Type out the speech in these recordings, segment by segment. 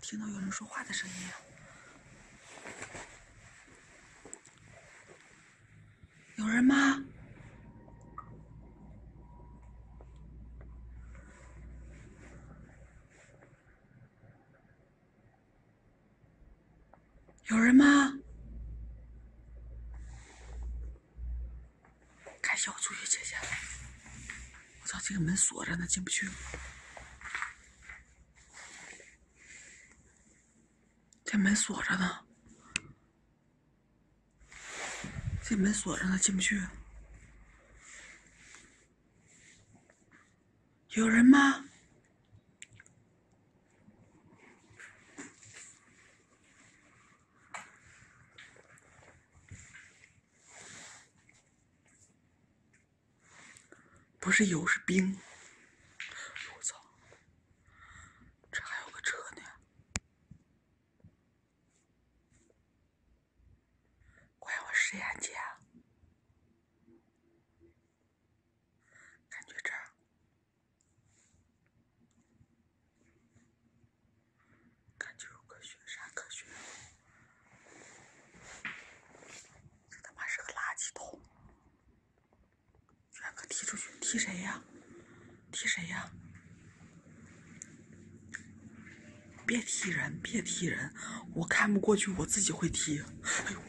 听到有人说话的声音！有人吗？有人吗？开小注意姐姐！我操，这个门锁着呢，进不去。门锁着呢，这门锁着呢，进不去。有人吗？不是油，是冰。我操！这还有个车呢。关我实验姐，感觉这儿，感觉有科学，啥科学？这他妈是个垃圾桶！全可踢出去，踢谁呀？踢谁呀？别踢人，别踢人！我看不过去，我自己会踢。哎呦，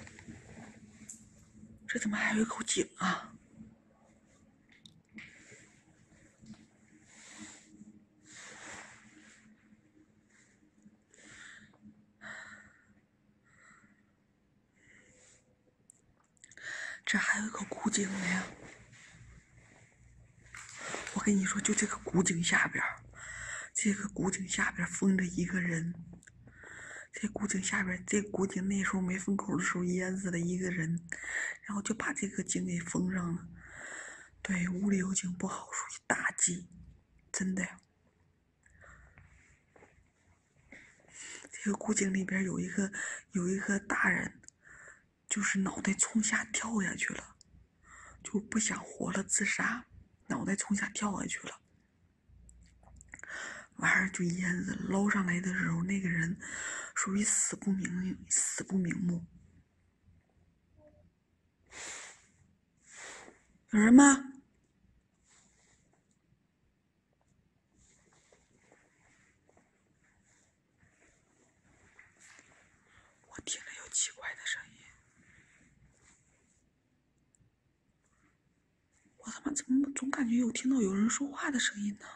这怎么还有一口井啊！这还有一口古井呢！我跟你说，就这个古井下边，这个古井下边封着一个人。这古井下边，这古井那时候没封口的时候淹死了一个人，然后就把这个井给封上了。对，屋里有井不好，属于大忌，真的。这个古井里边有一个有一个大人，就是脑袋冲下跳下去了，就不想活了，自杀，脑袋冲下跳下去了，完事儿就淹死了。捞上来的时候，那个人属于死不瞑死不瞑目。有人吗？我听着有奇怪的声音，我他妈怎么总感觉有听到有人说话的声音呢？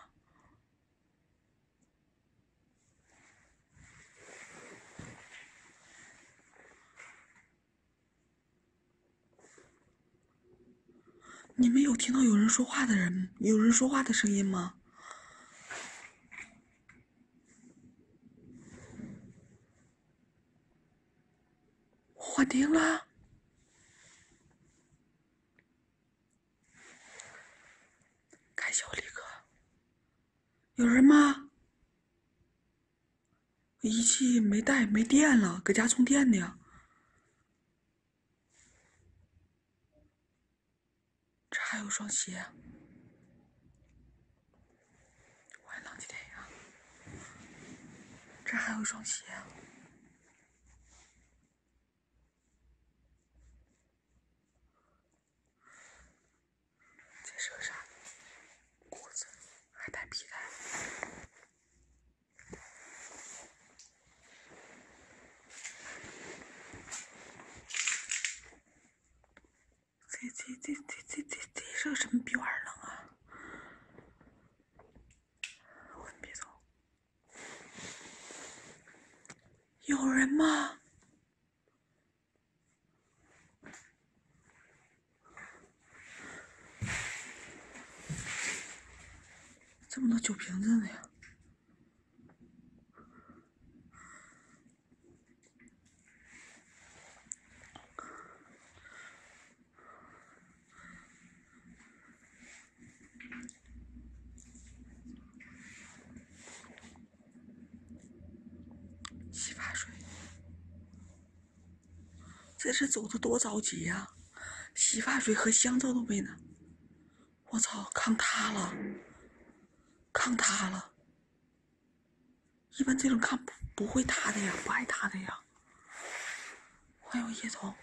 你们有听到有人说话的人，有人说话的声音吗？幻听了？看小李哥，有人吗？仪器没带，没电了，搁家充电呢。还有双鞋，我还浪迹天涯。这还有一双鞋，这是个啥？裤子还带皮带。这这这这这这这什么逼玩意儿呢啊！我别走，有人吗？这么多酒瓶子呢！洗发水，这是走的多着急呀、洗发水和香皂都没拿。我操，炕塌了，炕塌了。一般这种炕不不会塌的呀，不爱塌的呀。欢迎叶总，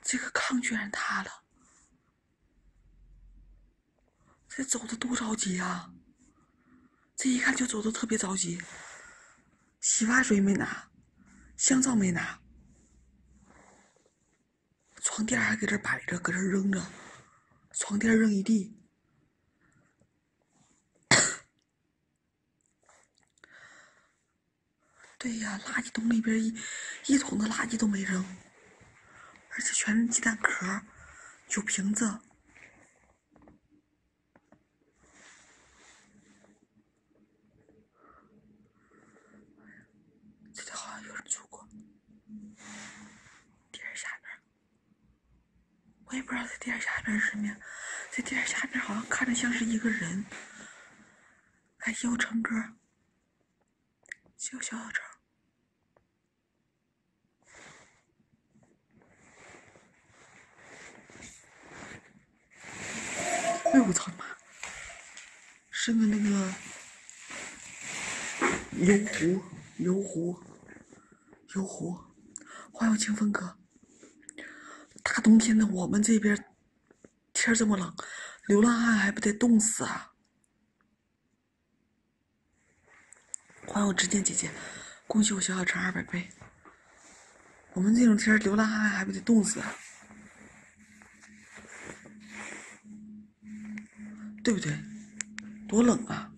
这个炕居然塌了，这走的多着急啊！这一看就走的特别着急。洗发水没拿，香皂没拿，床垫还搁这摆着，搁这扔着，床垫扔一地。对呀，垃圾桶里边一一桶的垃圾都没扔，而且全是鸡蛋壳、有瓶子。这里好像有人住过，垫下边，我也不知道在电视下边是什么。呀，在电视下边好像看着像是一个人。感谢我成哥，谢我小小成。哎呦我操你妈！是个那个油壶，油壶，油壶。欢迎清风哥。大冬天的，我们这边天这么冷，流浪汉还不得冻死啊！欢迎我执剑姐姐，恭喜我小小成二百倍。我们这种天，流浪汉还不得冻死啊？对不对？多冷啊！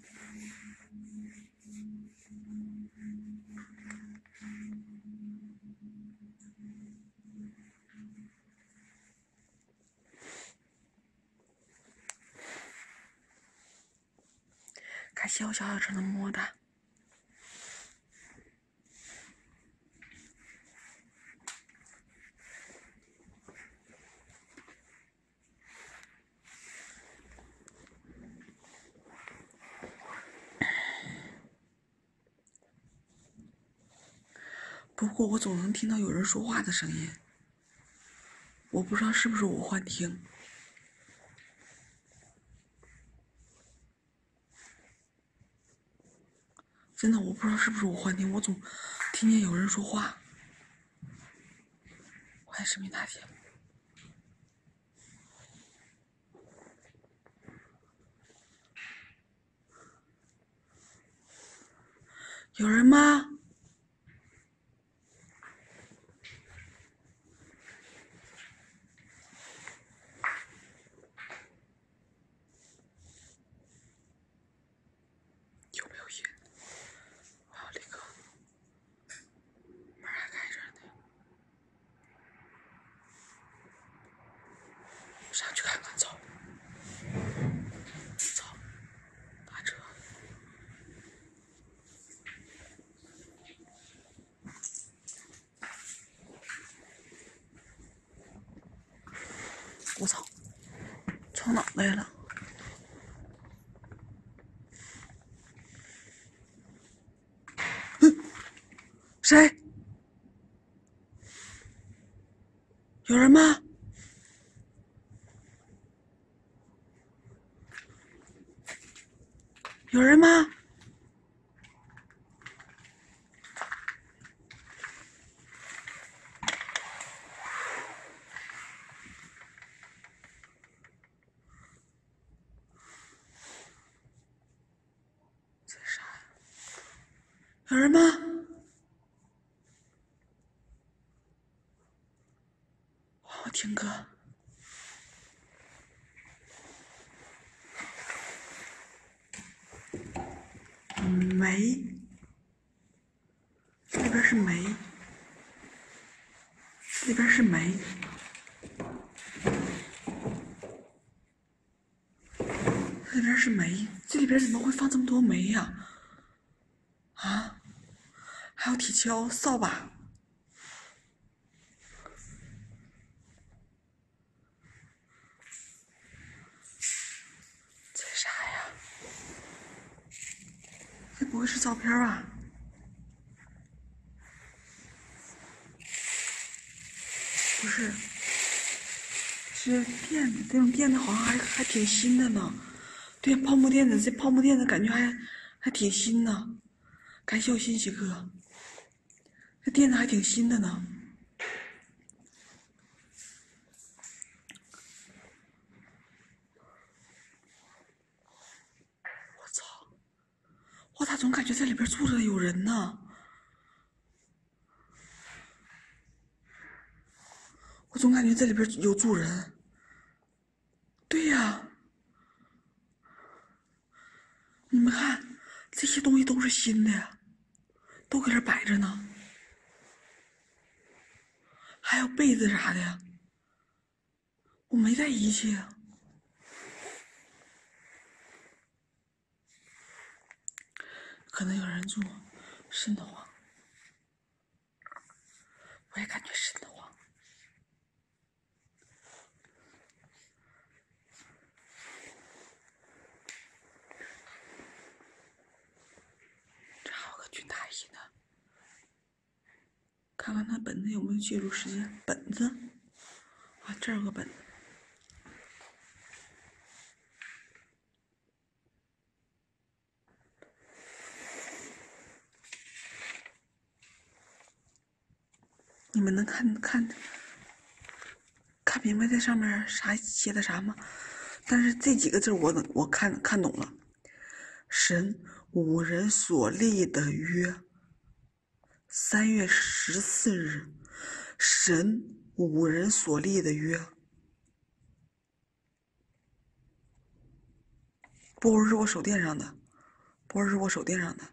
谢我小小成的么么哒。不过我总能听到有人说话的声音，我不知道是不是我幻听。真的，我不知道是不是我幻听，我总听见有人说话。欢迎神秘大姐，有人吗？有没有人？我要立刻，门还开着呢，上去看看，走，走，打车。我操，撞脑袋了！谁？有人吗？有人吗？这啥呀？有人吗？我听歌。煤，这里边是煤，这里边是煤，这里边是煤，这里边怎么会放这么多煤呀、啊？还有铁锹、扫把。这啥呀？这不会是照片吧？不是，是垫子，这种垫子好像还还挺新的呢。这，泡沫垫子，这泡沫垫子感觉还还挺新呢。感谢我欣喜哥，这垫子还挺新的呢。我操！我咋总感觉这里边住着有人呢？我总感觉这里边有住人。对呀，你们看，这些东西都是新的呀，都搁这摆着呢。还有被子啥的，我没带仪器啊。可能有人住，瘆得慌。我也感觉瘆得慌。这还有个军大衣呢，看看他本子有没有记录时间。本子啊，这儿有个本。你们能看看看明白这上面啥写的啥吗？但是这几个字我能我看看懂了。神五人所立的约，三月十四日，神五人所立的约，波是我手电上的，波是我手电上的。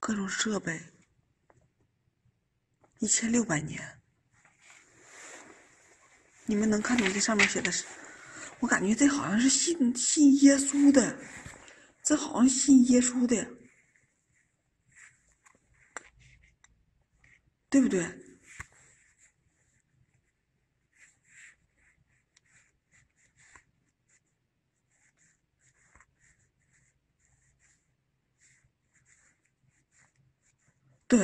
各种设备，一千六百年。你们能看懂这上面写的是？我感觉这好像是信信耶稣的，这好像信耶稣的，对不对？对，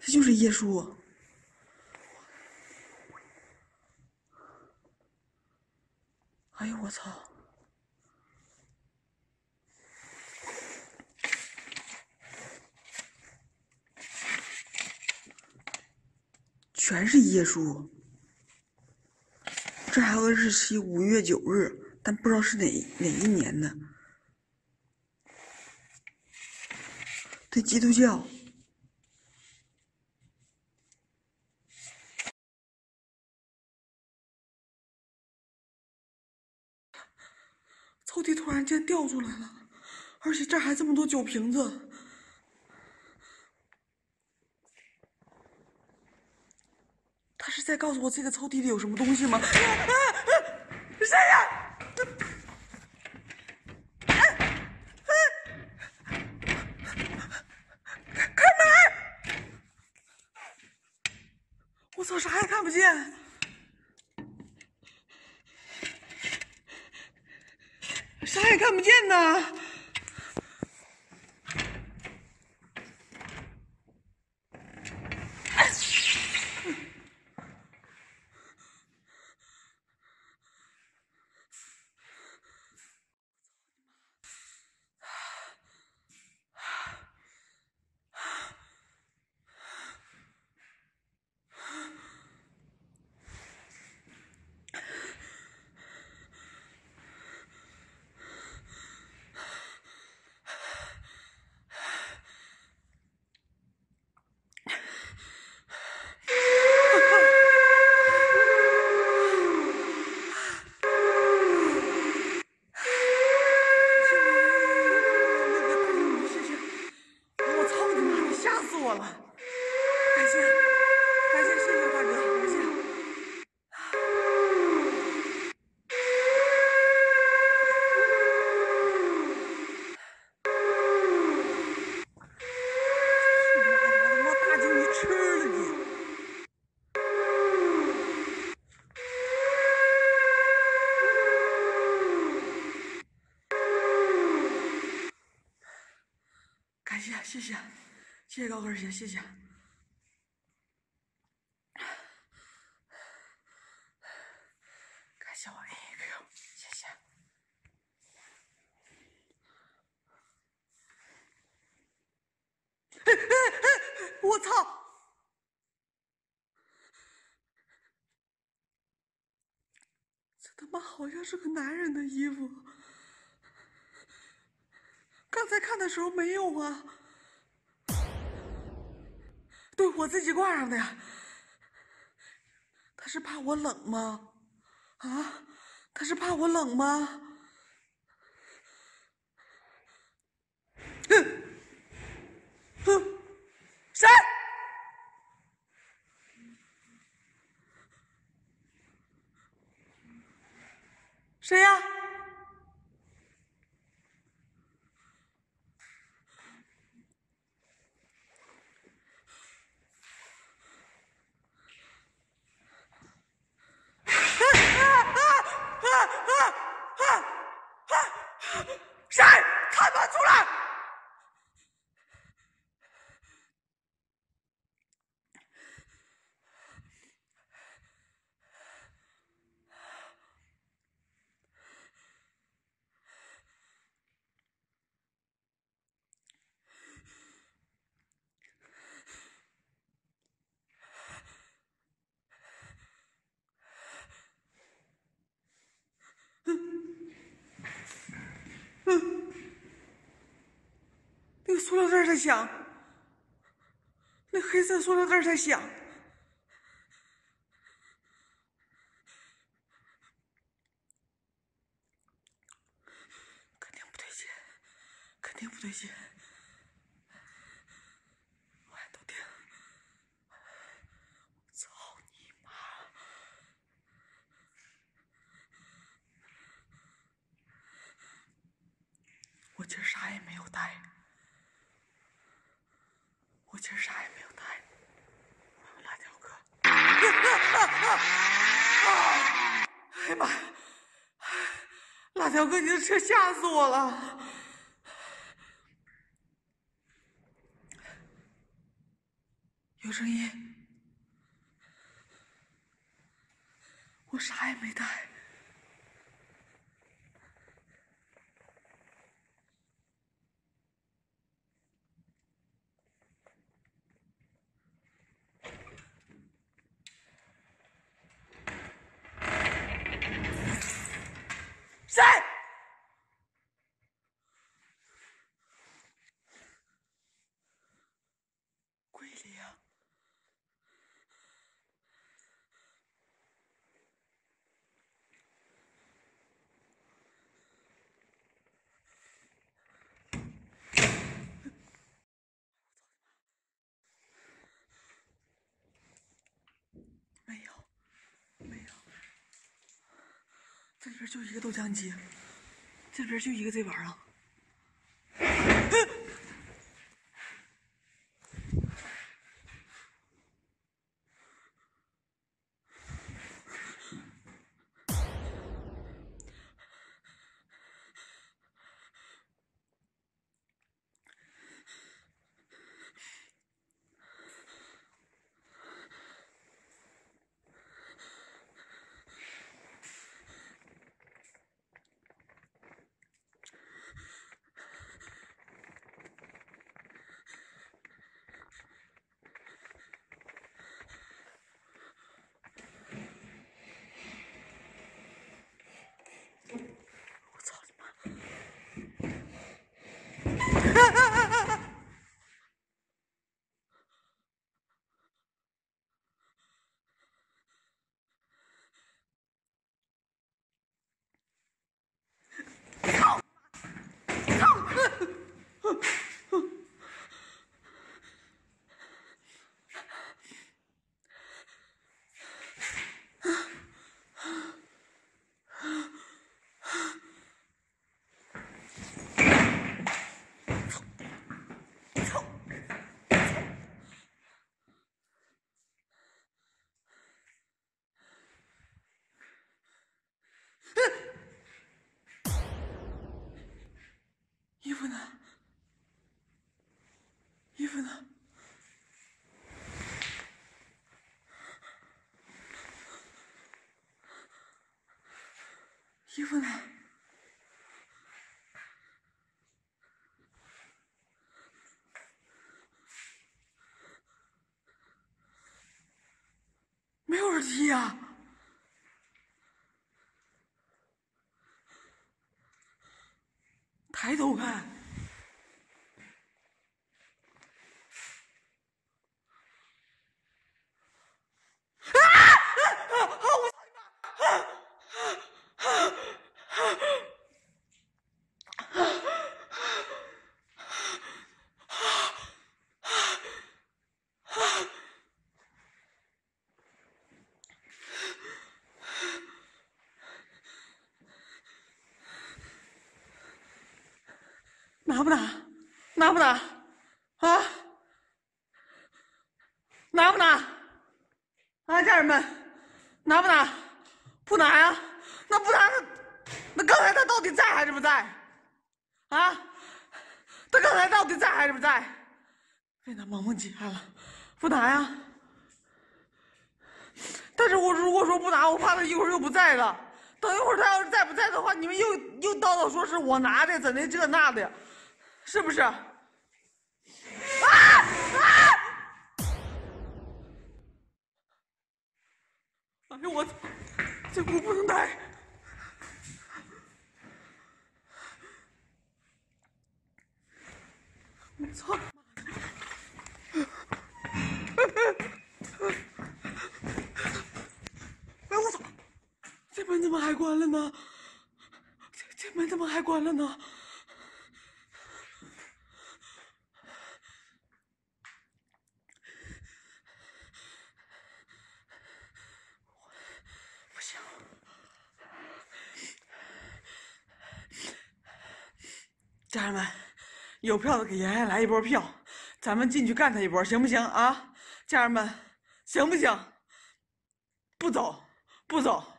这就是耶稣。哎呦我操！全是耶稣，这还有个日期，五月九日，但不知道是哪哪一年的。对基督教，抽屉突然间掉出来了，而且这还这么多酒瓶子。他是在告诉我这个抽屉里有什么东西吗？谁呀？开门！我操，啥也看不见。啥也看不见呢。谢谢，我操你妈的，吓死我了！感谢，感谢，谢谢大哥，感谢。去你妈的，把他妈大鲸鱼吃了你！感谢，谢谢，谢谢高跟鞋，谢谢。我操！这他妈好像是个男人的衣服，刚才看的时候没有啊。对我自己挂上的呀。他是怕我冷吗？啊？他是怕我冷吗？哼！哼！谁？谁呀？开门出来！嗯那个塑料袋在响，那黑色塑料袋在响，肯定不对劲，肯定不对劲，我还都听，操你妈！我今儿啥也没有带，我今儿啥也没有带。辣条哥，哎呀妈呀！辣条哥，你的车吓死我了！有声音，这边就一个豆浆机，这边就一个这玩意儿。衣服呢？没有人踢呀、啊。抬头看。拿不拿？拿不拿？啊？拿不拿？啊，家人们，拿不拿？不拿呀？那不拿，那那刚才他到底在还是不在？啊？他刚才到底在还是不在？被他萌萌急开了，不拿呀？但是我如果说不拿，我怕他一会儿又不在了。等一会儿他要是在不在的话，你们又又叨叨说是我拿的，怎的这那的。是不是？啊啊！哎呦我，这股不能待！我操！哎我操！这门怎么还关了呢？这这门怎么还关了呢？家人们，有票的给妍妍来一波票，咱们进去干他一波，行不行啊？家人们，行不行？不走，不走。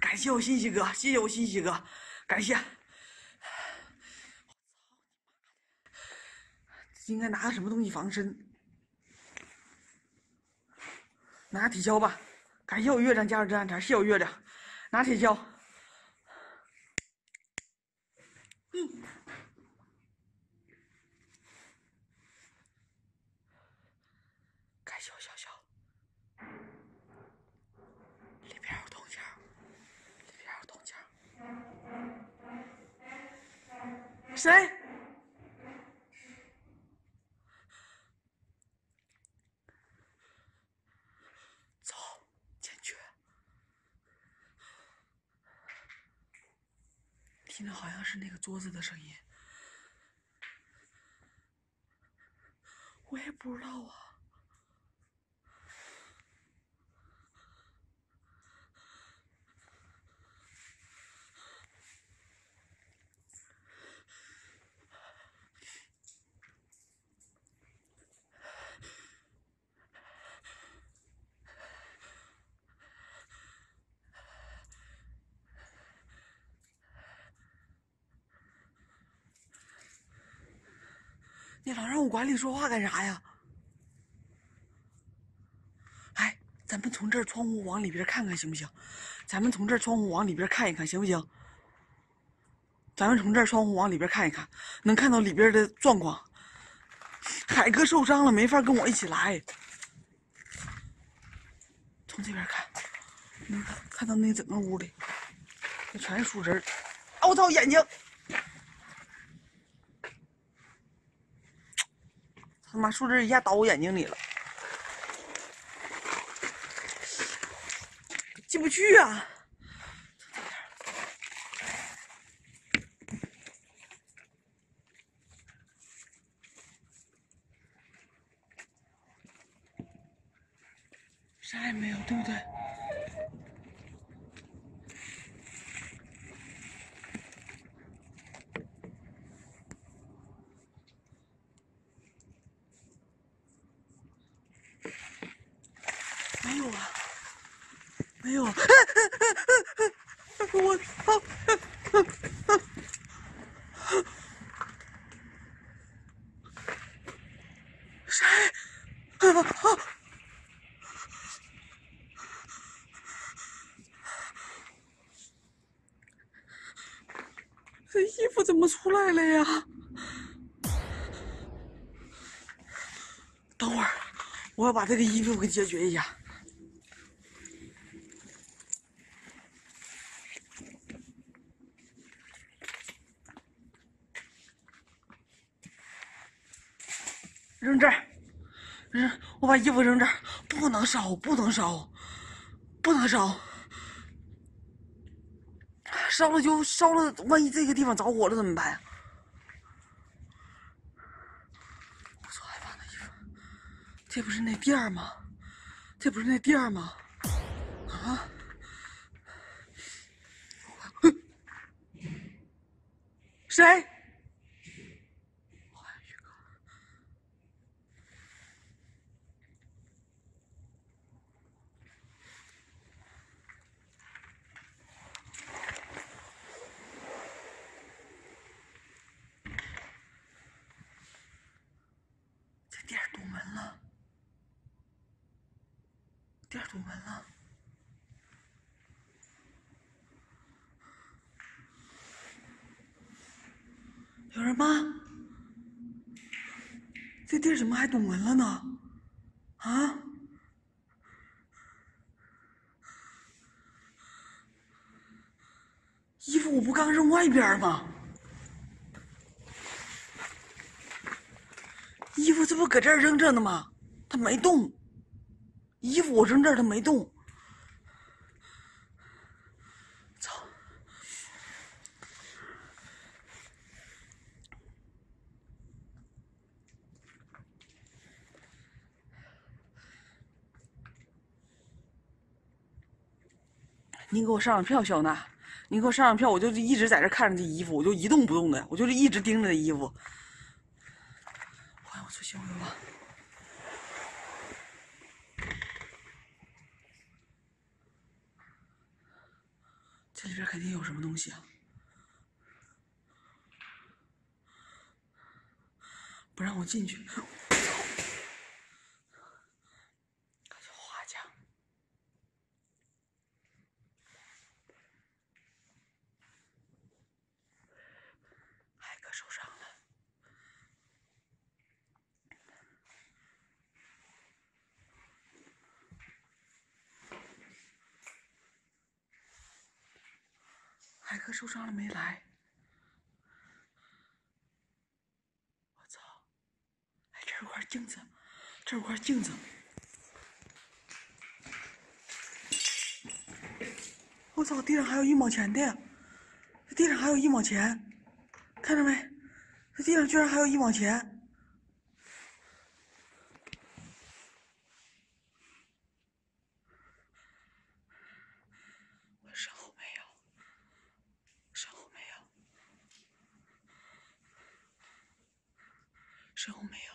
感谢我欣喜哥，谢谢我欣喜哥，感谢。应该拿个什么东西防身？拿铁锹吧。感谢我月亮加入这两条，谢谢我月亮，拿铁锹。谁？走进去。听着好像是那个桌子的声音，我也不知道啊。管理说话干啥呀？哎，咱们从这窗户往里边看看行不行？咱们从这窗户往里边看一看行不行？咱们从这窗户往里边看一看，能看到里边的状况。海哥受伤了，没法跟我一起来。从这边看，能看看到那整个屋里，全是树枝。我操，眼睛！他妈，树枝一下倒我眼睛里了，进不去啊！啥也没有，对不对？没有啊，没有。我操！谁？这衣服怎么出来了呀？等会儿。我要把这个衣服给解决一下。扔这儿，扔！我把衣服扔这儿，不能烧，不能烧，不能烧，烧了就烧了，万一这个地方着火了怎么办呀？我操，害怕那衣服，这不是那店吗？这不是那店吗？啊？谁？店堵门了，店堵门了，有人吗？这店怎么还堵门了呢？啊？衣服我不刚扔外边吗？衣服这不搁这儿扔着呢吗？它没动。衣服我扔这儿，它没动。您给我上上票，小娜，您给我上上票，我就一直在这看着这衣服，我就一动不动的，我就是一直盯着这衣服。出新闻了！这里边肯定有什么东西啊！不让我进去。海哥受伤了没来？我操！哎，这有块镜子，这有块镜子。我操！地上还有一毛钱的，这地上还有一毛钱，看着没？这地上居然还有一毛钱。身后没有。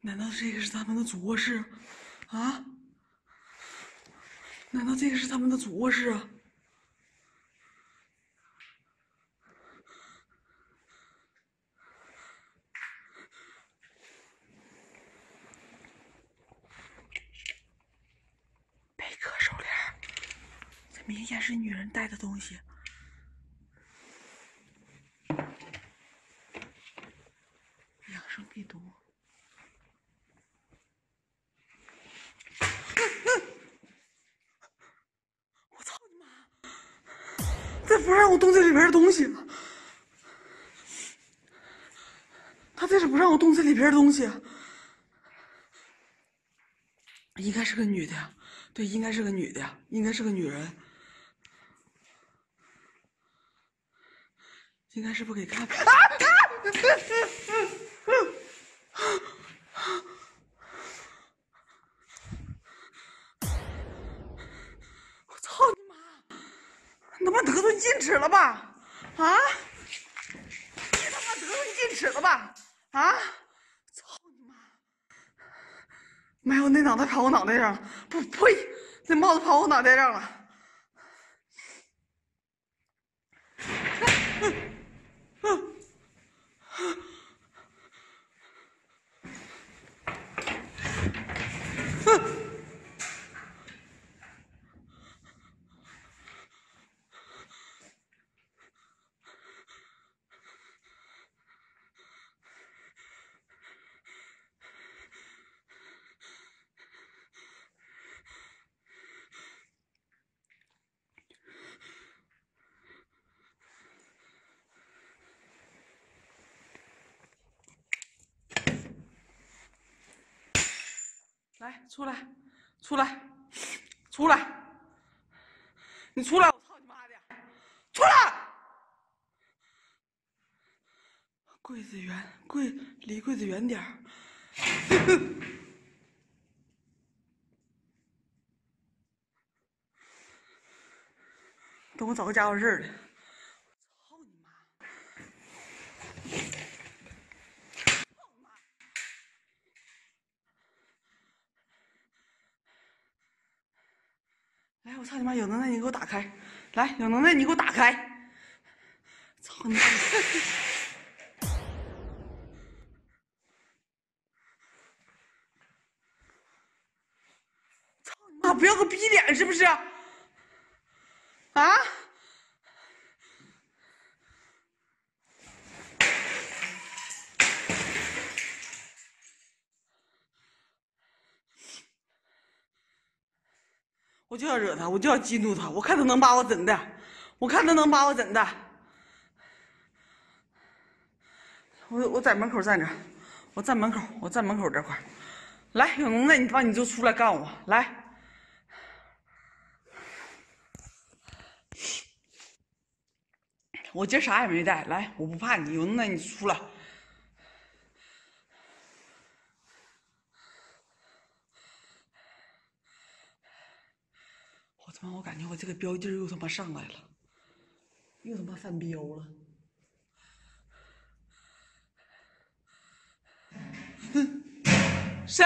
难道这个是他们的主卧室？啊？难道这个是他们的主卧室？贝壳手链，这明显是女人戴的东西。这东西应该是个女的，对，应该是个女的，应该是个女人，应该是不给看。我操你妈！你他妈得寸进尺了吧？啊！你他妈得寸进尺了吧？啊！没有，那脑袋跑我脑袋上了！不呸！那帽子跑我脑袋上了！来，出来，出来，出来！你出来！我操你妈的！出来！柜子远，柜离柜子远点儿。等我找个家伙事儿去。操你妈！来，我操你妈！有能耐你给我打开！来，有能耐你给我打开！操你妈！操你妈！不要个逼脸是不是？啊？我就要惹他，我就要激怒他，我看他能把我怎的，我看他能把我怎的。我我在门口站着，我站门口，我站门口这块儿。来，有能耐你把你就出来干我，来。我今儿啥也没带，来，我不怕你，有能耐你出来。我感觉我这个标劲儿又他妈上来了，又他妈犯标了。哼，谁？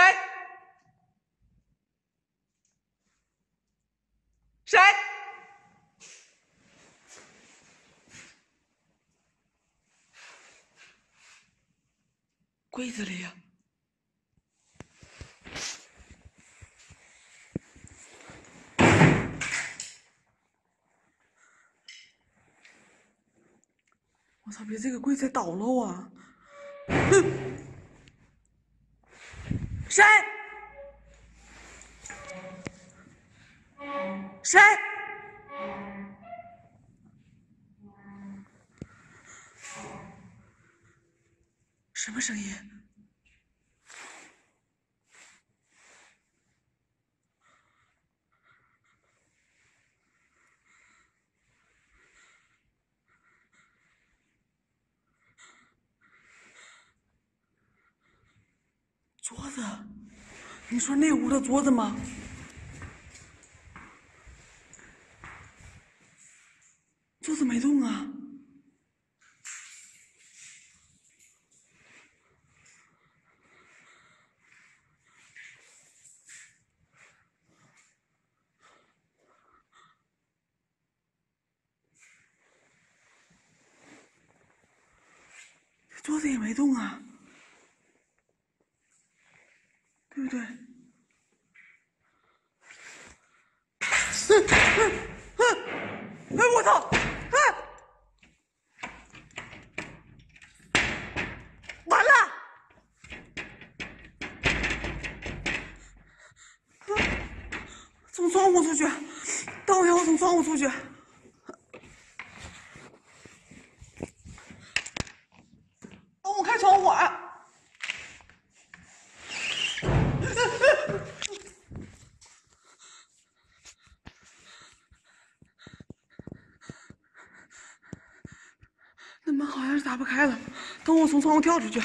谁？柜子里、我操！别这个柜子倒了啊！哼，谁？谁？什么声音？桌子？你说那屋的桌子吗？桌子没动啊。桌子也没动啊，对不对？哎，我操！哎，完了！从窗户出去，等我一会儿，我从窗户出去。打不开了，等我从窗户跳出去。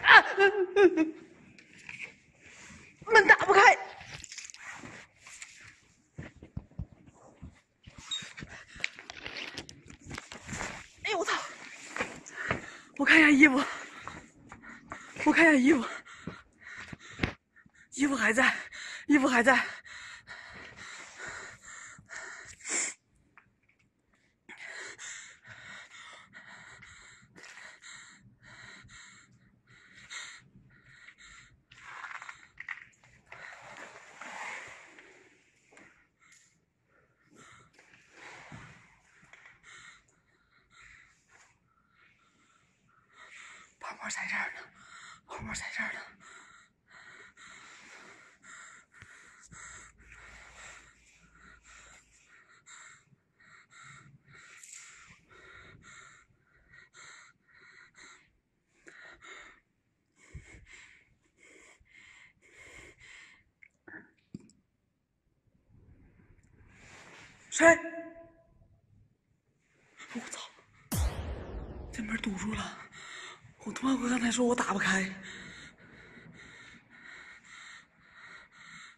啊！门打不开，哎呦我操！我看一下衣服，我看一下衣服，衣服还在，衣服还在。谁？我操！这门堵住了。我他妈！我刚才说我打不开，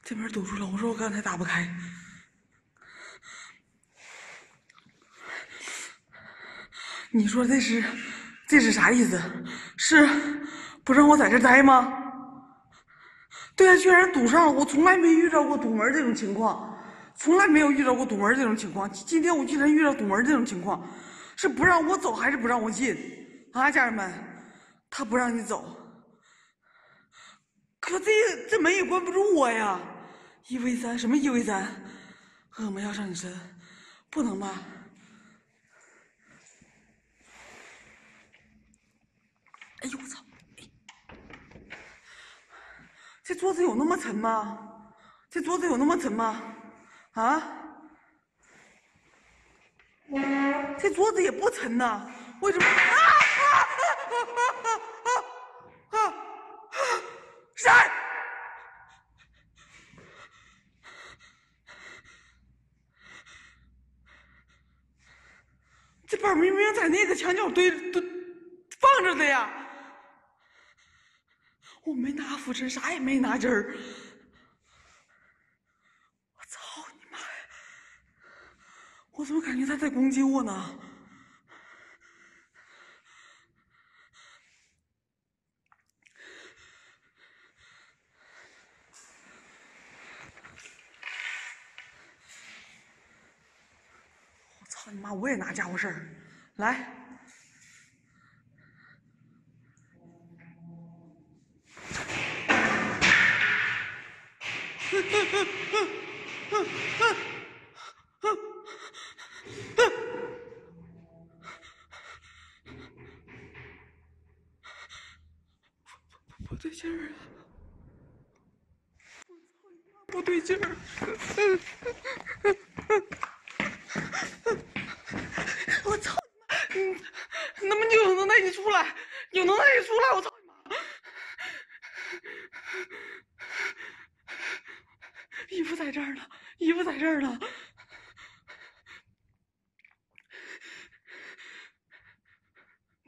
这门堵住了。我说我刚才打不开，你说这是这是啥意思？是不让我在这待吗？对呀，居然堵上了！我从来没遇到过堵门这种情况，从来没有遇到过堵门这种情况。今天我居然遇到堵门这种情况，是不让我走还是不让我进？啊，家人们！他不让你走，可这这门也关不住我呀！一 v 三什么一 v 三？恶魔要上你身，不能吧？哎呦我操！这桌子有那么沉吗？这桌子有那么沉吗？啊？这桌子也不沉呐，为什么？谁？这本明明在那个墙角堆堆放着的呀！我没拿扶持，啥也没拿针儿。我操你妈呀！我怎么感觉他在攻击我呢？我操你妈！我也拿家伙事儿，来。不对劲儿啊！我操你妈！不对劲儿！我操你妈！嗯，那么你有能耐你出来，有能耐你出来！我操你妈！衣服在这儿呢，衣服在这儿呢。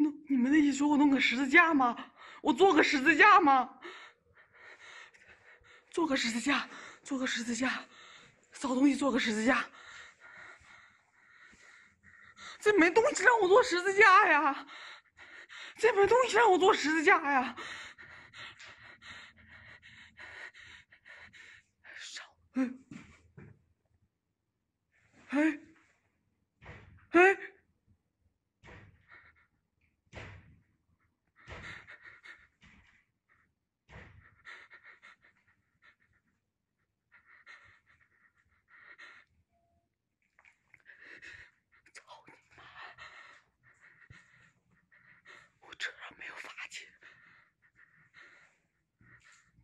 弄你们的意思说我弄个十字架吗？我做个十字架吗？做个十字架，做个十字架，找东西做个十字架。这没东西让我做十字架呀！这没东西让我做十字架呀！少，哎，哎。操你妈！我车上没有法器，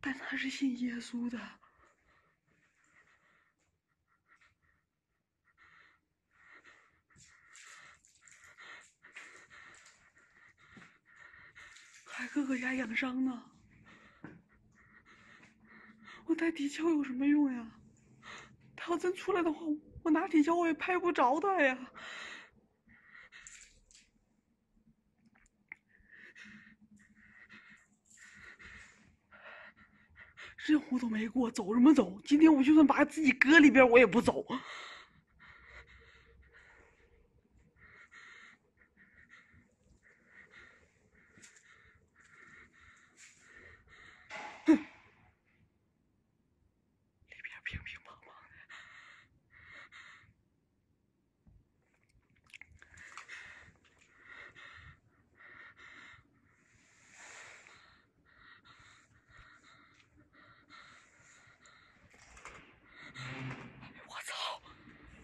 但他是信耶稣的。还哥哥家养伤呢，我带底鞘有什么用呀？他要真出来的话，我拿底鞘我也拍不着他呀。我都没过，走什么走？今天我就算把自己搁里边，我也不走。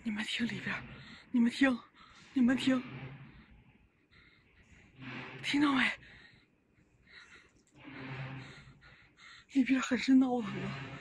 你们听里边，你们听，们听，听到没？里边很是闹腾啊！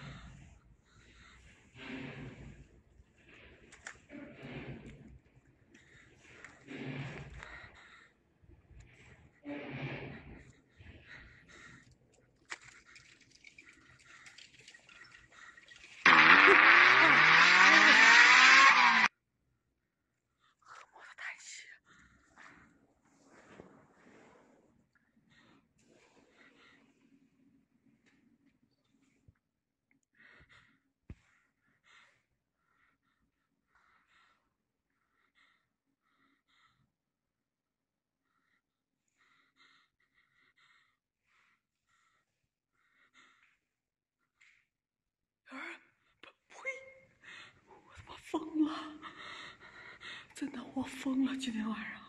真的，我疯了！今天晚上。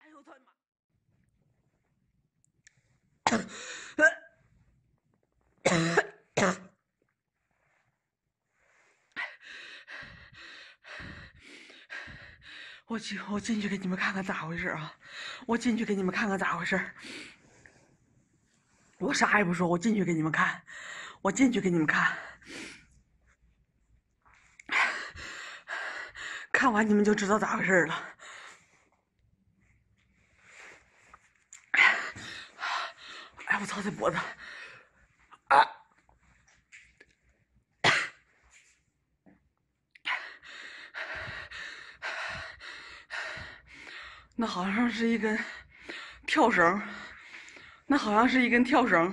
哎呦我操你妈！我进我进去给你们看看咋回事啊！我进去给你们看看咋回事我啥也不说，我进去给你们看，我进去给你们看，看完你们就知道咋回事了。哎，我操，这脖子！啊！那好像是一根跳绳，那好像是一根跳绳。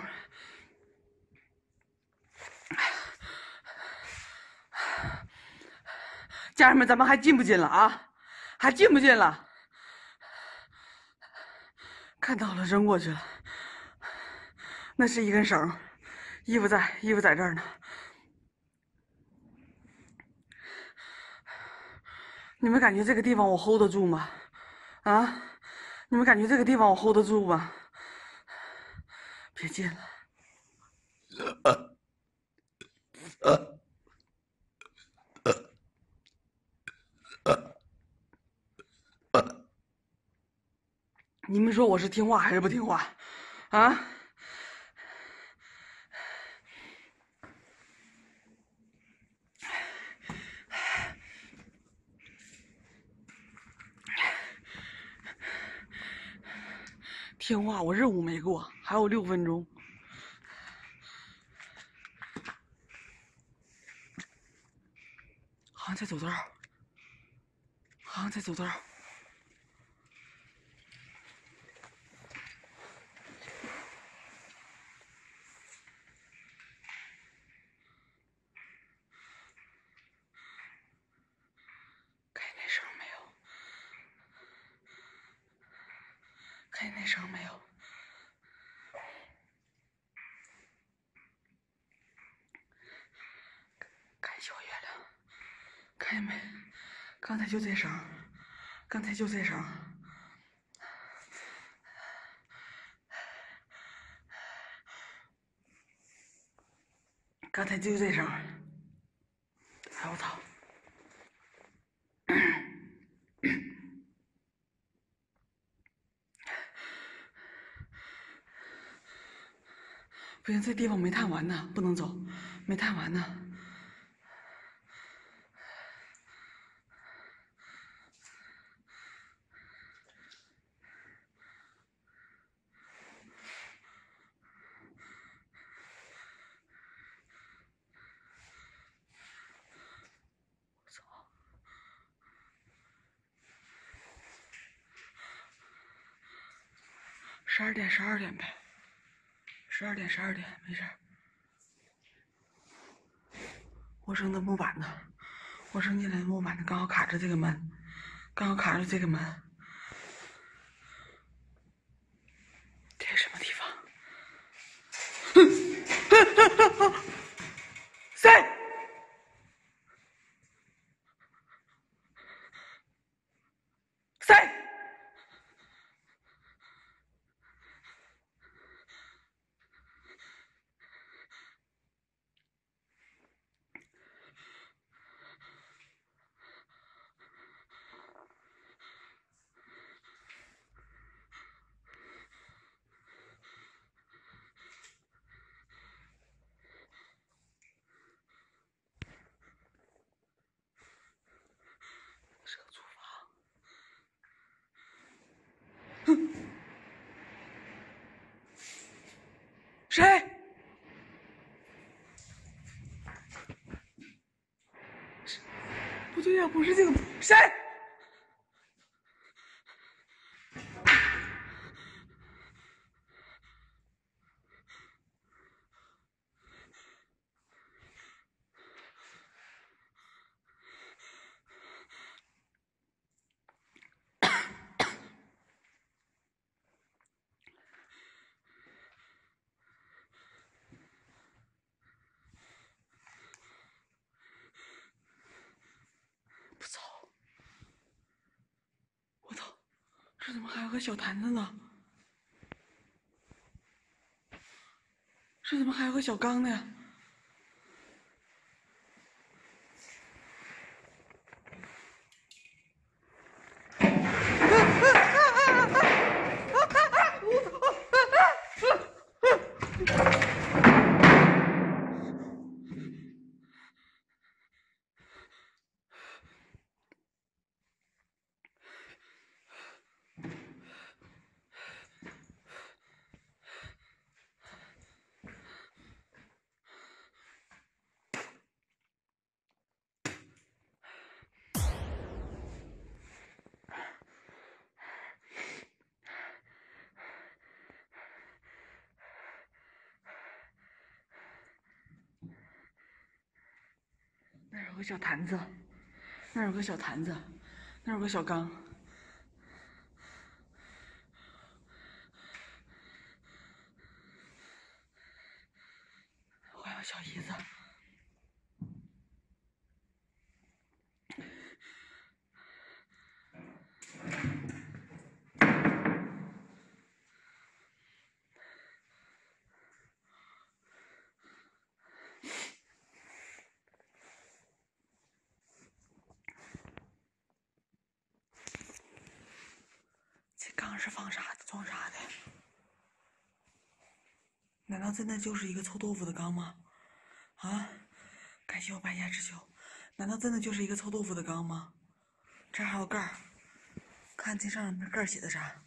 家人们，咱们还进不进了啊？还进不进了？看到了，扔过去了。那是一根绳，衣服在，衣服在这儿呢。你们感觉这个地方我 hold 得住吗？啊？你们感觉这个地方我 hold 得住吗？别进了。你们说我是听话还是不听话？啊？听话，我任务没过，还有六分钟。好像在走道，好像在走道就这声刚才就这声刚才就这声哎我操。不行这地方没探完呢不能走没探完呢。十二点呗。十二点，十二点，没事。我扔的木板呢？我扔进来的木板呢？刚好卡着这个门，刚好卡着这个门。这是什么地方？谁？谁？不，是这个，谁？这怎么还有个小坛子呢？这怎么还有个小缸呢？个小坛子，那有个小坛子，那有个小缸，还有小椅子。是放啥的？装啥的？难道真的就是一个臭豆腐的缸吗？啊！感谢我半夏之秋。难道真的就是一个臭豆腐的缸吗？这还有盖儿，看这上面盖儿写的啥？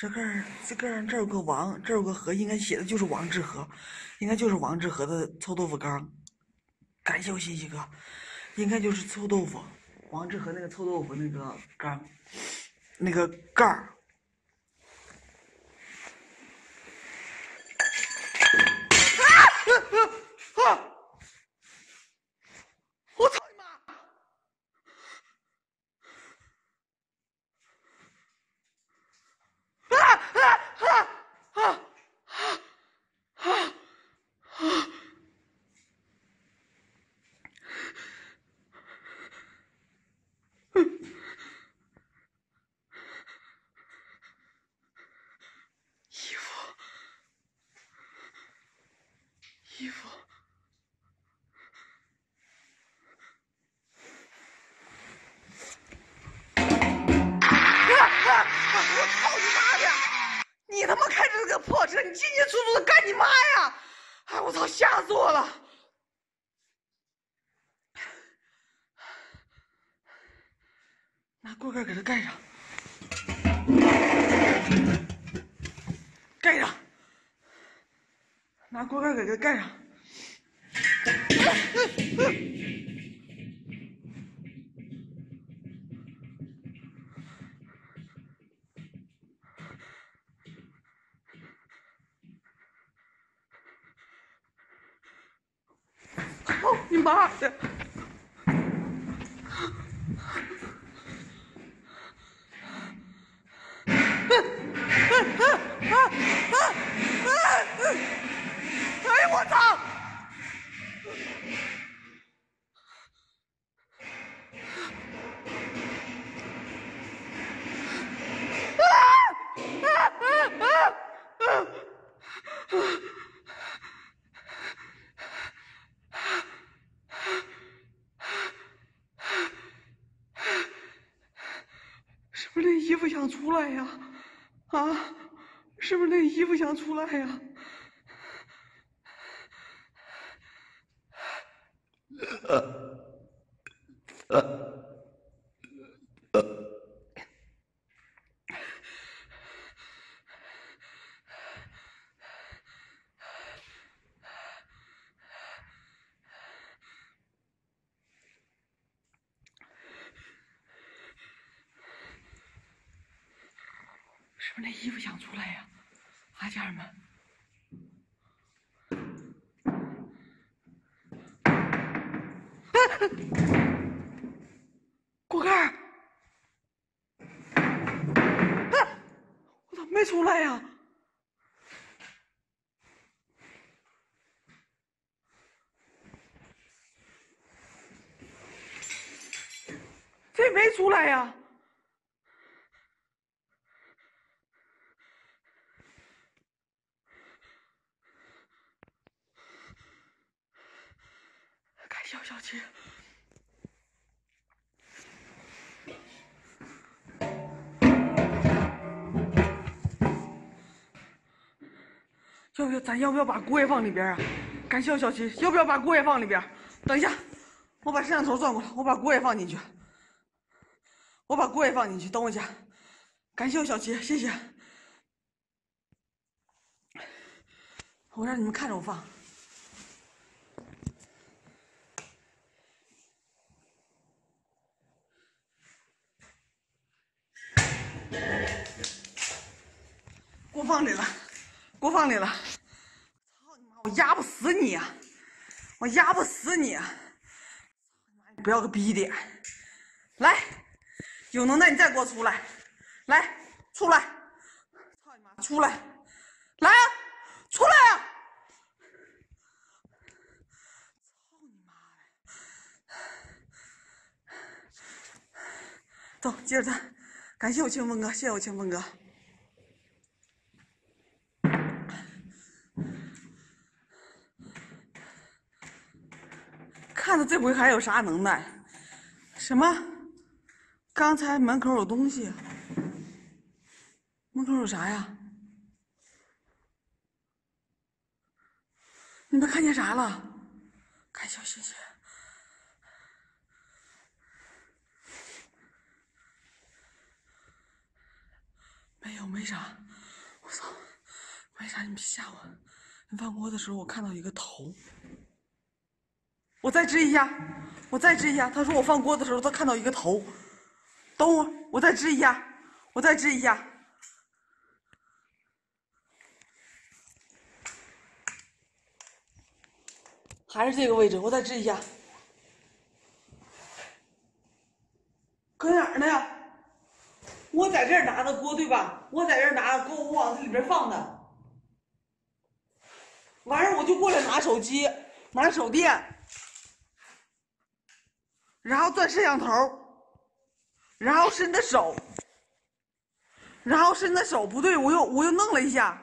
这盖儿，这盖儿这有个王，这有个和，应该写的就是王致和，应该就是王致和的臭豆腐缸。感谢我信息哥，应该就是臭豆腐。王致和那个臭豆腐那个盖，那个盖儿。给它盖上。操你妈的！哎呦我操！是不是那衣服想出来呀？啊，是不是那衣服想出来呀？呃不是那衣服想出来呀？啊，家人们。锅盖儿，啊我咋没出来呀？这没出来呀？看小小姐。要不要咱要不要把锅也放里边啊？感谢小七，要不要把锅也放里边？等一下，我把摄像头转过来，我把锅也放进去。我把锅也放进去，等我一下。感谢我小齐，谢谢。我让你们看着我放。锅放里了，锅放里了。操你妈！我压不死你呀、我压不死你、啊！操你妈！你不要个逼脸！来，有能耐你再给我出来！来，出来！操你妈！出来！来啊！出来啊！操你妈的！走，接着干。感谢我清风哥，谢谢我清风哥。看他这回还有啥能耐？什么？刚才门口有东西。门口有啥呀？你们看见啥了？看小星星。没有，没啥。我操，没啥，你别吓我。你放锅的时候，我看到一个头。我再支一下，我再支一下。他说我放锅的时候，他看到一个头。等会儿，我再支一下，我再支一下。还是这个位置，我再支一下。搁哪儿呢？我在这儿拿的锅，对吧？我在这儿拿的锅，我往这里边放的。完事儿我就过来拿手机，拿手电，然后转摄像头，然后伸的手，然后伸的手不对，我又我又弄了一下，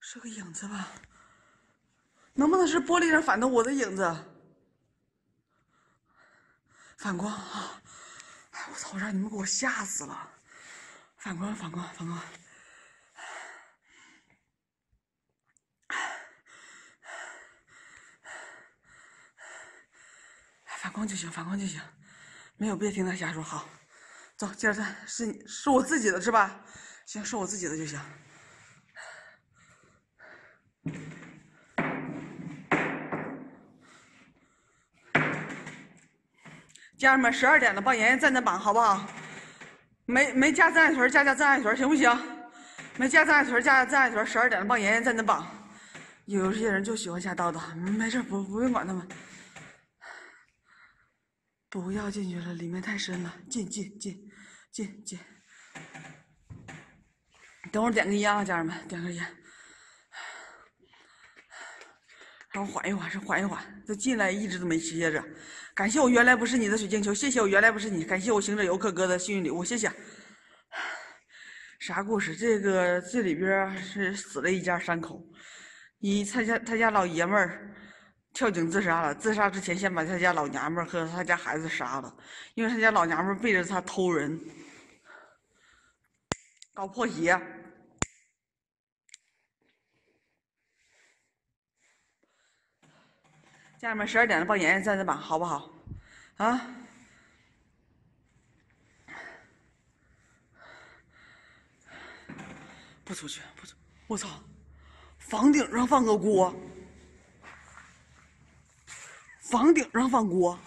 是个影子吧？能不能是玻璃上反的我的影子？反光啊！哎，我操！我让你们给我吓死了！反光，反光，反光！反光就行，反光就行。没有别听他瞎说。好，走，接着站，是是我自己的是吧？行，是我自己的就行。家人们，十二点了，帮妍妍站站榜，好不好？没没加真爱屯，加加真爱屯，行不行？没加真爱屯，加加真爱屯。十二点了，帮妍妍站站榜。有些人就喜欢瞎叨叨，没事，不不用管他们。不要进去了，里面太深了。进进进进进。等会儿点个烟啊，家人们，点个烟。让我缓一缓，是缓一缓。这进来一直都没歇着。感谢我原来不是你的水晶球，谢谢我原来不是你，感谢我行者游客哥的幸运礼物，谢谢。啥故事？这个这里边是死了一家三口，一他家他家老爷们儿跳井自杀了，自杀之前先把他家老娘们和他家孩子杀了，因为他家老娘们背着他偷人，搞破鞋。家人们，十二点了，帮妍妍站站榜，好不好？啊！不出去，不出！我操！房顶上放个锅，房顶上放锅，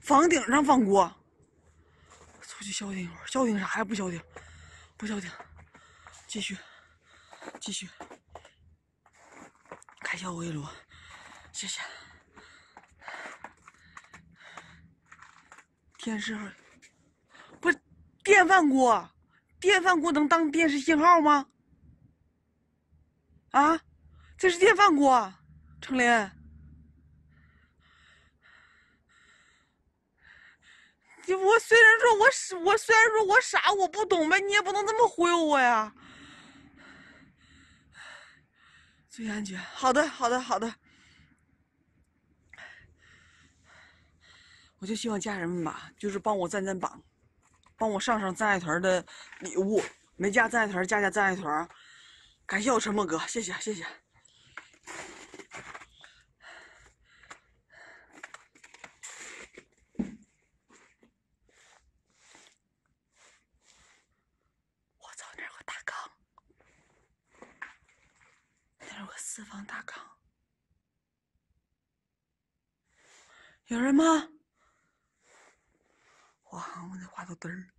房顶上放锅。出去消停一会儿，消停啥呀？不消停，不消停，继续，继续。开小微炉，谢谢。电视不电饭锅，电饭锅能当电视信号吗？啊，这是电饭锅，程林。我虽然说我是我虽然说我傻我不懂呗，你也不能这么忽悠我呀。最安全，好的，好的，好的。我就希望家人们吧，就是帮我占占榜，帮我上上真爱团的礼物。没加真爱团，加加真爱团。感谢我沉默哥，谢谢，谢谢。我操，那有个大缸，那有个四方大缸，有人吗？我喊我那话都嘚儿，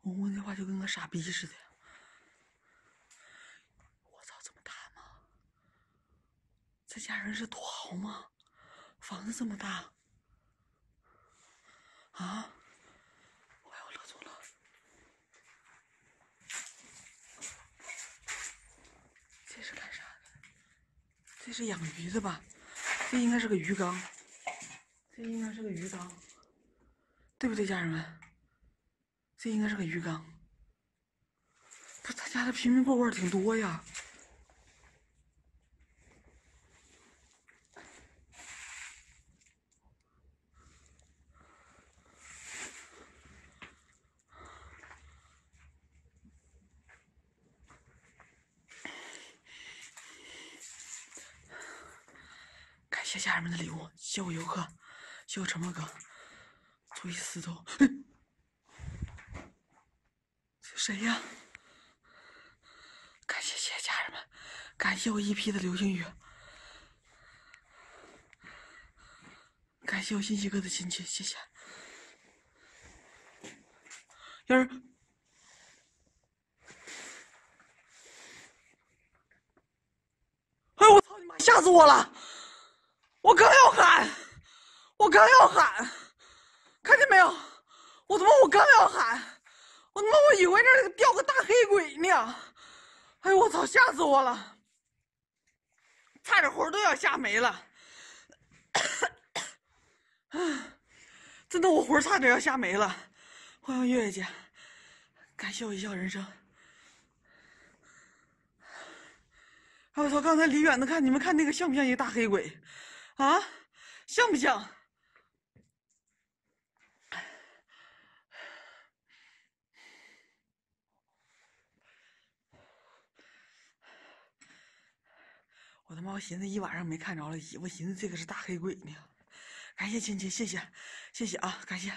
我问那话就跟个傻逼似的。我操，这么大吗？这家人是土豪吗？房子这么大？啊？我要乐中乐这是干啥的？这是养鱼的吧？这应该是个鱼缸，这应该是个鱼缸，对不对，家人们？这应该是个鱼缸。不，他家的瓶瓶罐罐挺多呀。谢家人们的礼物，谢我游客，谢我沉默哥，注意四头。这谁呀？感谢谢家人们，感谢我一批的流星雨，感谢我信息哥的亲戚，谢谢。有人，哎我操你妈！吓死我了！我刚要喊，我刚要喊，看见没有？我他妈我刚要喊，我他妈我以为这掉个大黑鬼呢！哎呦我操，吓死我了，差点魂都要吓没了！真的我魂差点要吓没了！欢迎月月姐，感谢我一笑人生。哎我操，刚才离远的看，你们看那个像不像一个大黑鬼？啊，像不像？我他妈我寻思一晚上没看着了，我寻思这个是大黑鬼呢。感谢亲亲，谢谢，谢谢啊，感谢。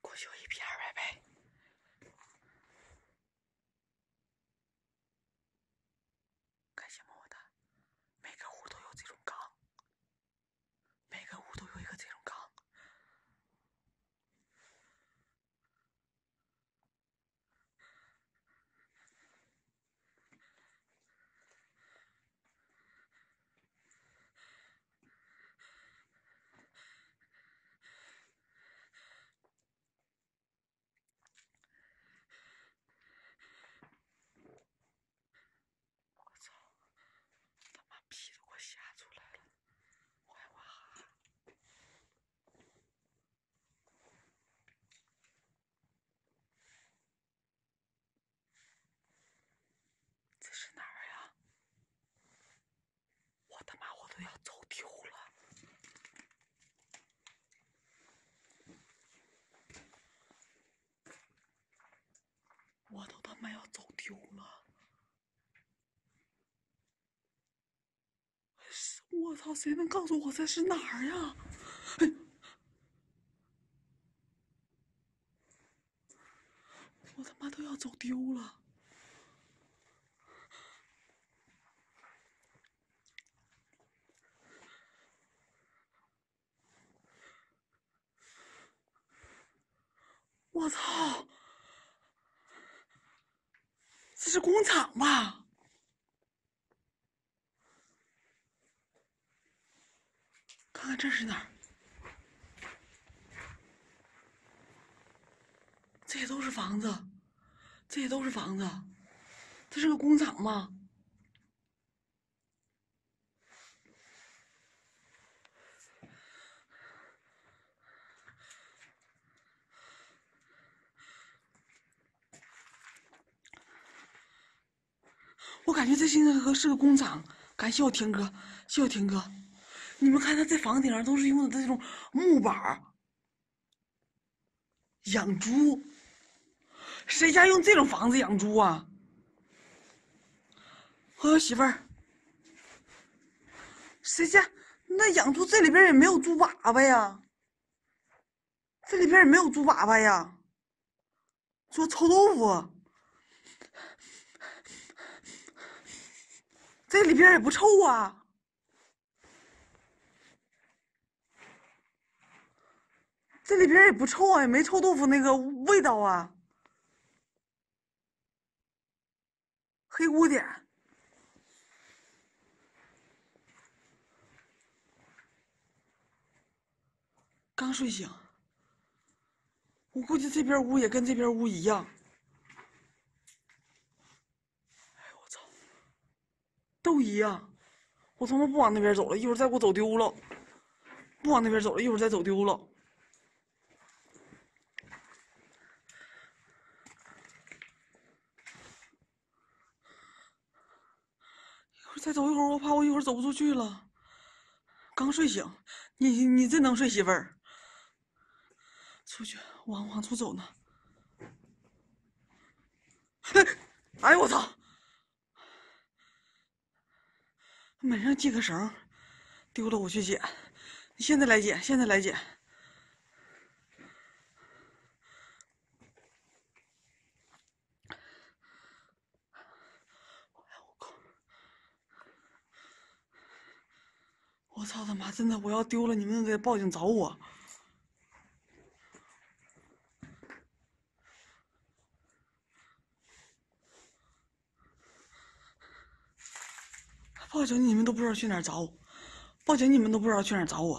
过去我一瓶二百倍。感谢么么哒。每个屋都有这种缸，每个屋都有一个这种缸。我操！他妈屁都给我吓出来了，我害怕。这是哪儿呀？我他妈我都要走丢了！我都他妈要走丢了！我操！谁能告诉我这是哪儿呀？哎我他妈都要走丢了！我操！这是工厂吧？看看这是哪儿？这些都是房子，这些都是房子，这是个工厂吗？我感觉这现在和是个工厂。感谢我天哥，谢谢我天哥。你们看，他这房顶上都是用的这种木板儿养猪。谁家用这种房子养猪啊？和我媳妇儿，谁家那养猪这里边也没有猪粑粑呀？这里边也没有猪粑粑呀？做臭豆腐。这里边也不臭啊，这里边也不臭啊，也没臭豆腐那个味道啊。黑污点，刚睡醒，我估计这边屋也跟这边屋一样。哎我操都一样，我他妈不往那边走了，一会儿再给我走丢了。不往那边走了，一会儿再走丢了。一会儿再走一会儿，我怕我一会儿走不出去了。刚睡醒，你你真能睡，媳妇儿。出去，往往出走呢。哎呦我操！门上系个绳，丢了我去捡。你现在来捡，现在来捡。操他妈！真的，我要丢了，你们得报警找我。报警你们都不知道去哪儿找我，报警你们都不知道去哪儿找我。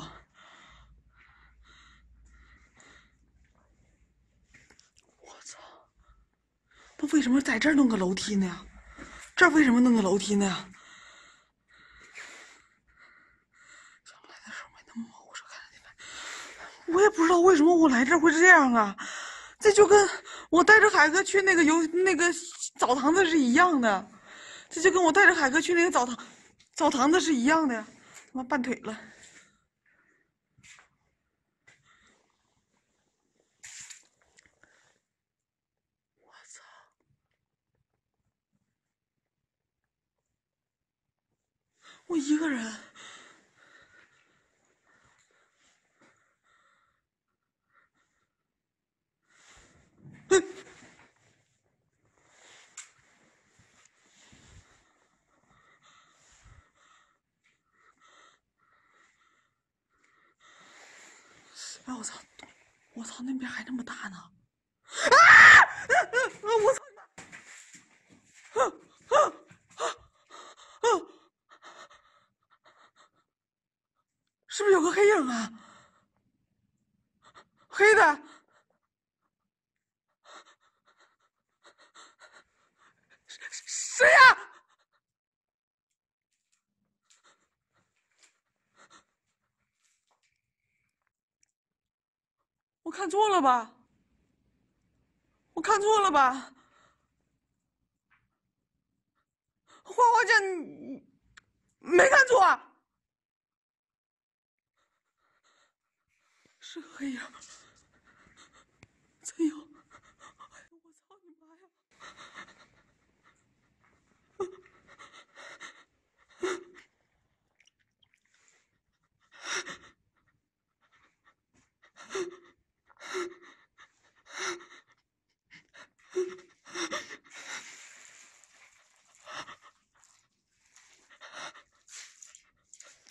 我操！那为什么在这儿弄个楼梯呢？这儿为什么弄个楼梯呢？我也不知道为什么我来这会是这样啊这就跟我带着海哥去那个游那个澡堂子是一样的这就跟我带着海哥去那个澡堂澡堂子是一样的呀他妈绊腿了。我操！我一个人那么大呢！啊！我操你妈！啊啊啊啊！是不是有个黑影啊？黑的。谁呀？我看错了吧？我看错了吧？花花姐，你没看错，是个黑影。真有！我操你妈呀！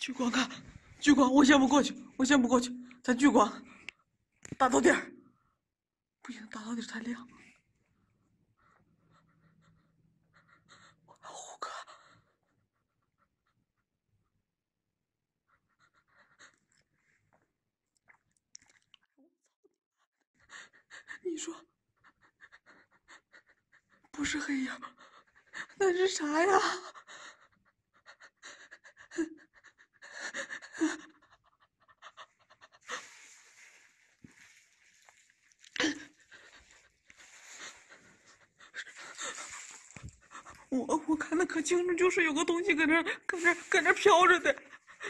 聚光看，聚光，我先不过去，我先不过去，咱聚光，大头顶儿，不行，大头顶儿太亮。胡哥，你说不是黑影，那是啥呀？我我看的可清楚，就是有个东西搁那搁那搁那飘着的，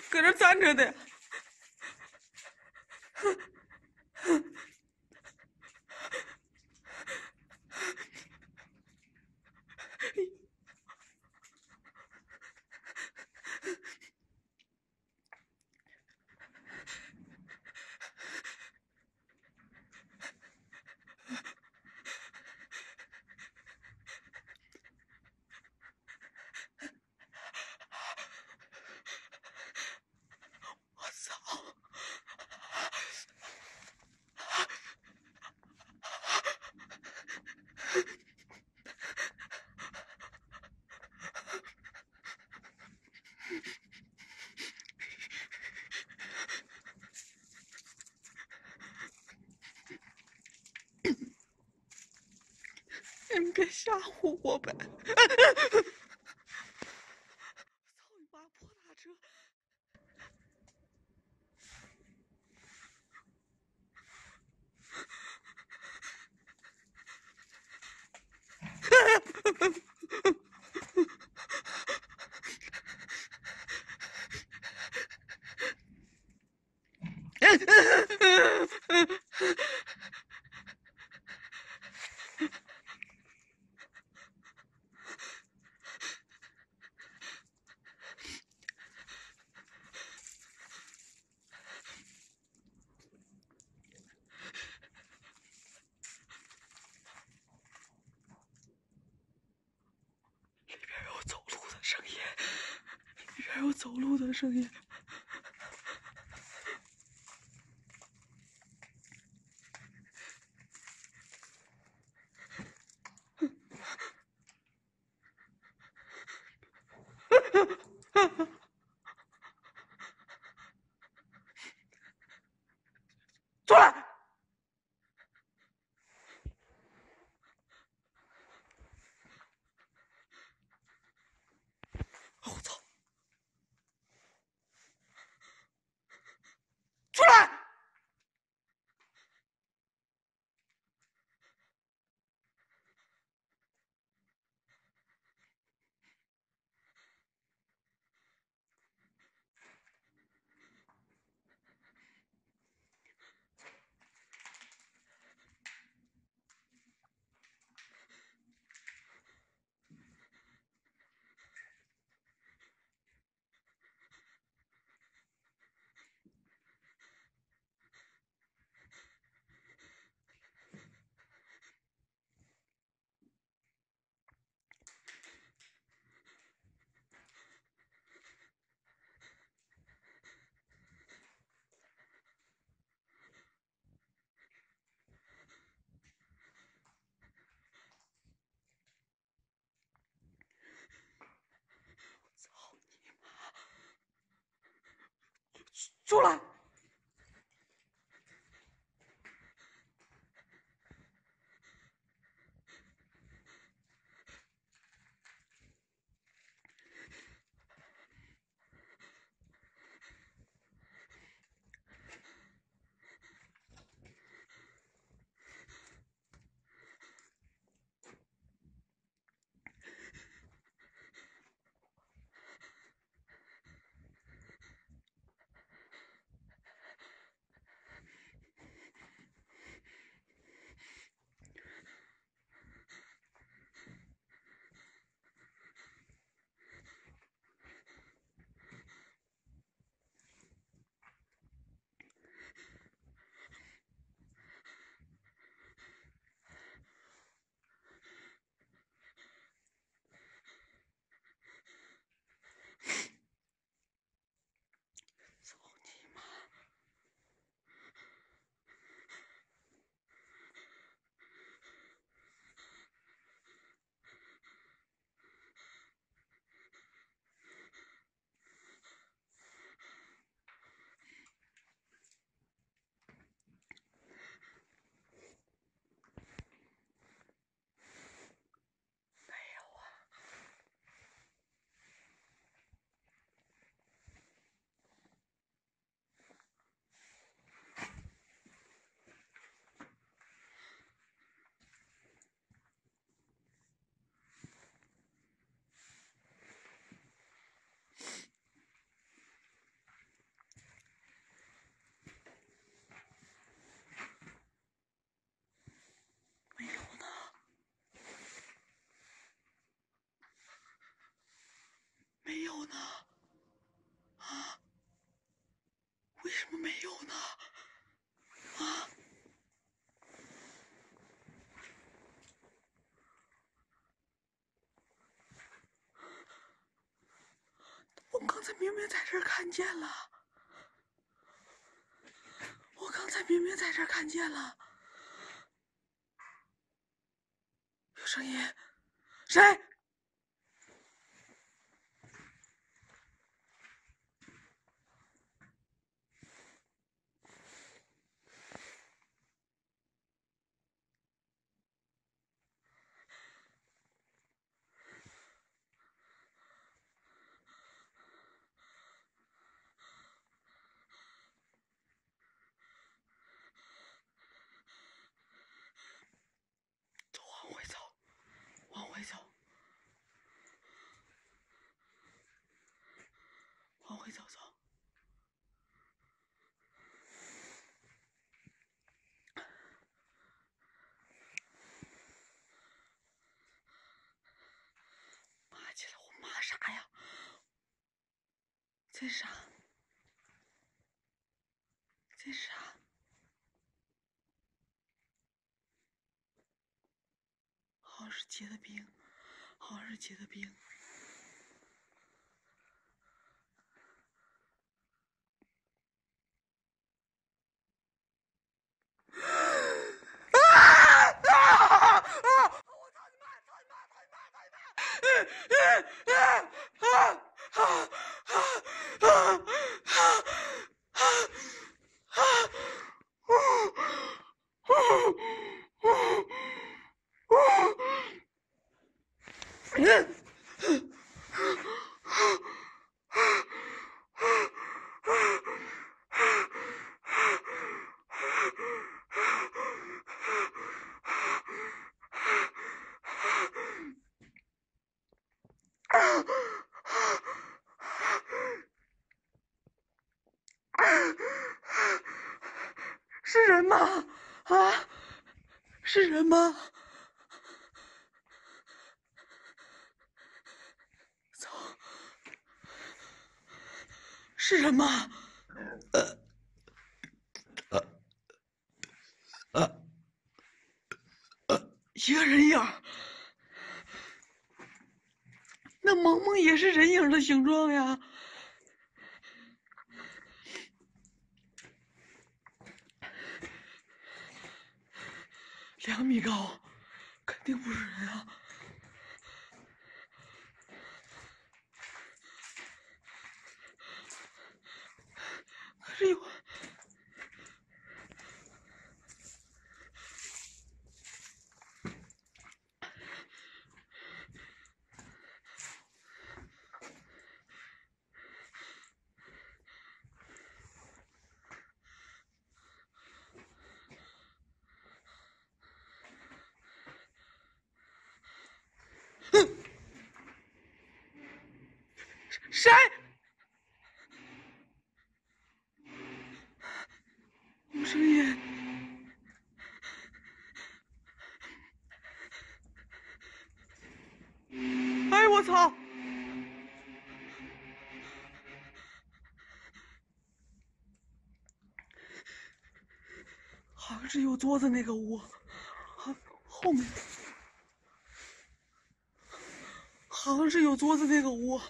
搁那站着的。我操！你们别吓唬我呗！操你妈，破大车！里边有走路的声音里边有走路的声音。住了。有呢，啊？为什么没有呢？啊？我刚才明明在这儿看见了，我刚才明明在这儿看见了。有声音，谁？走，往回走，往回走，往回走走。骂起来，我骂啥哎呀？这是啥？这是啥？好像是结的冰，好像是结的冰。啊啊啊！我操你妈！操你妈！操你妈！操你妈！啊啊啊啊啊啊啊是人吗？啊，是人吗？操！是人吗？呃，呃，呃，呃，一个人影儿。那萌萌也是人影的形状呀。两米高，肯定不是人啊！可是谁？有声音！哎，我操！好像是有桌子那个屋，后面，好像是有桌子那个屋。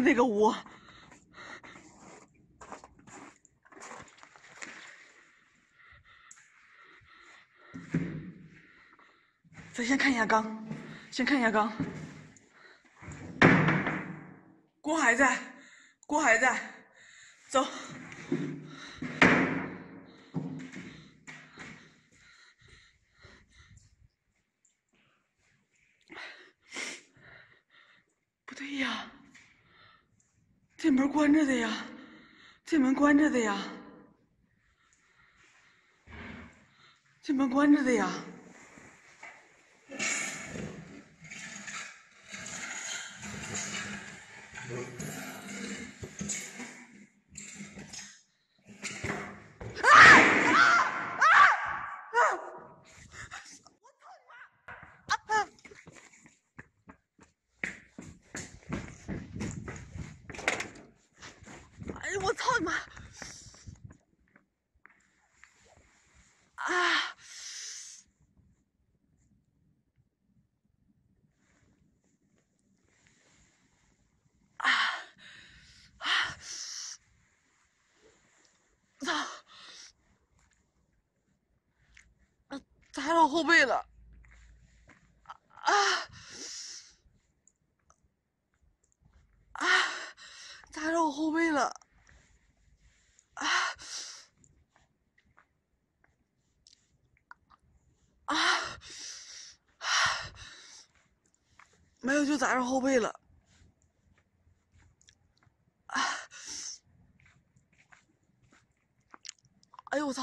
那个屋。咱先看一下缸，先看一下缸。锅还在，锅还在，走。不对呀，这门关着的呀，这门关着的呀，这门关着的呀。我操你妈！啊！啊！啊！操！砸到后背了！啊！啊！砸着我后背了！没有，就砸着后背了。啊！哎呦我操！